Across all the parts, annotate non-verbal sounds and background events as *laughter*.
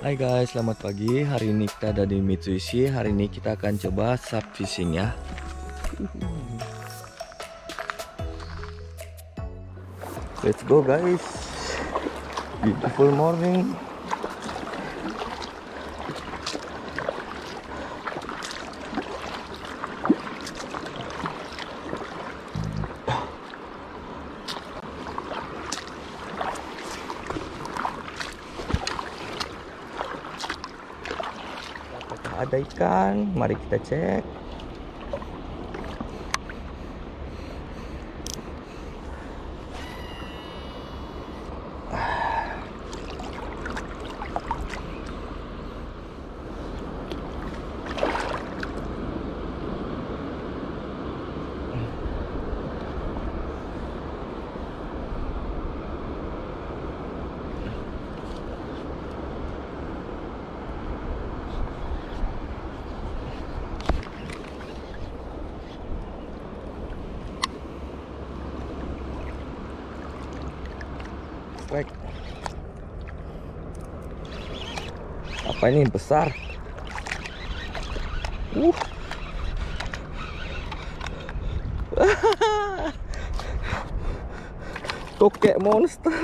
Hai guys, selamat pagi. Hari ini kita ada di Mitsubishi. Hari ini kita akan coba sub fishing ya. Let's go guys. Beautiful morning. Ada ikan? Mari kita cek. Strike. Apa ini besar? Uh. *laughs* Tokek monster. *laughs*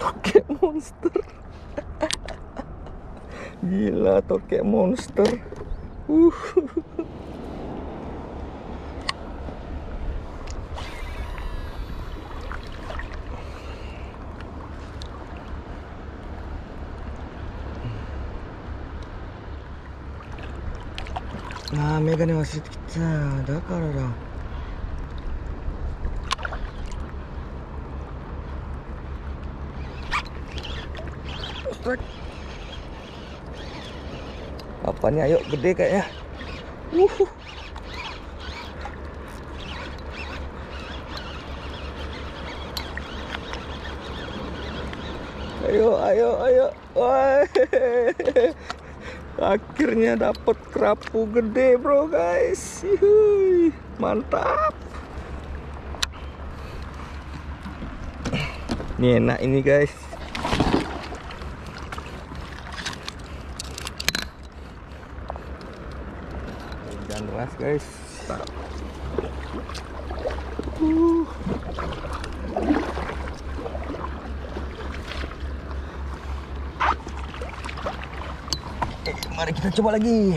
Tokek monster. *laughs* Gila tokek monster. Uh. ああ、メガネ忘れてきた。だからだ。Strike. Apa nih? Ayo, gede kayaknya. Wuh. Ayo, ayo, ayo. Wah. Akhirnya dapat kerapu gede, bro, guys. Yuhui. Mantap. Ini enak ini, guys. Hujan deras, guys. Uh. Mari kita coba lagi.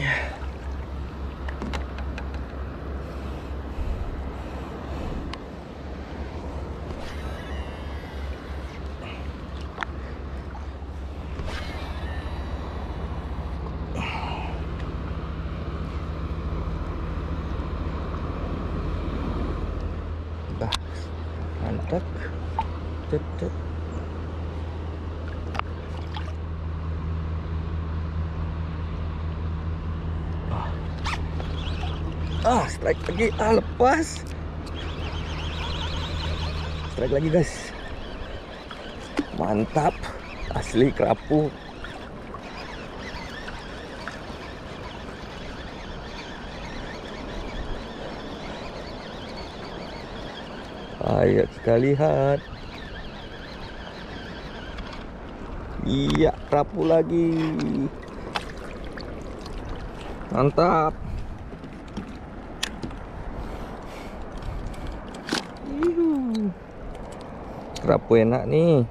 Mantap. Tet, Ah, strike lagi. Ah, lepas. Strike lagi, guys. Mantap. Asli kerapu. Ayo kita lihat. Iya, kerapu lagi. Mantap. Kerapu enak nih.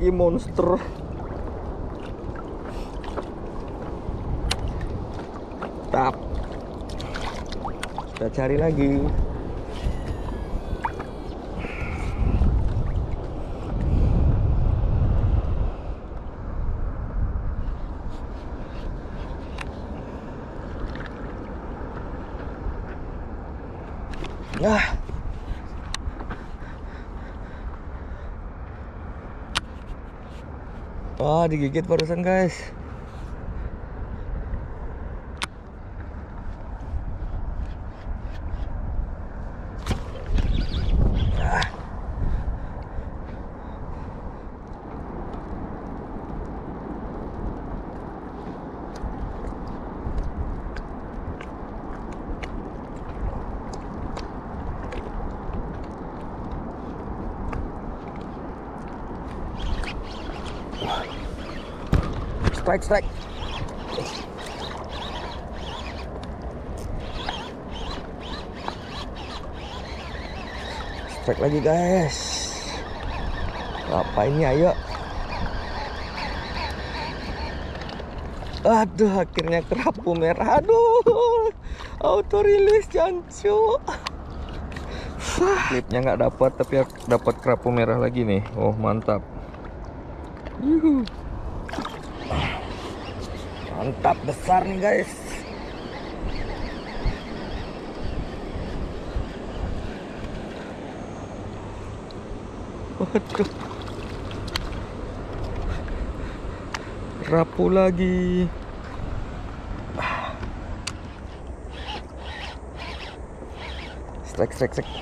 lagi monster. Tap. Kita cari lagi. Nah, Wah, digigit barusan, guys. Strike, strike. Strike lagi guys. Apa ini ayo? Aduh, akhirnya kerapu merah. Aduh, auto release jancu. Klipnya nggak dapat, tapi dapat kerapu merah lagi nih. Oh mantap. Mantap besar nih guys. Waduh. Rapu lagi. Strike, strike, strike.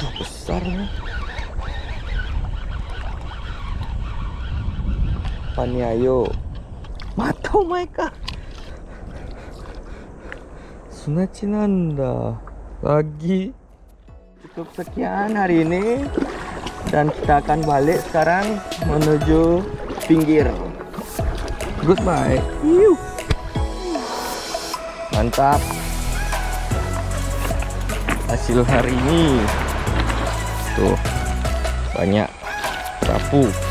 Tuh, besar nih. Paniayo. Matau mereka. Sunachi nanda. Lagi. Cukup sekian hari ini dan kita akan balik sekarang menuju pinggir. Goodbye. Yuh. Mantap. Hasil hari ini tuh banyak rapuh.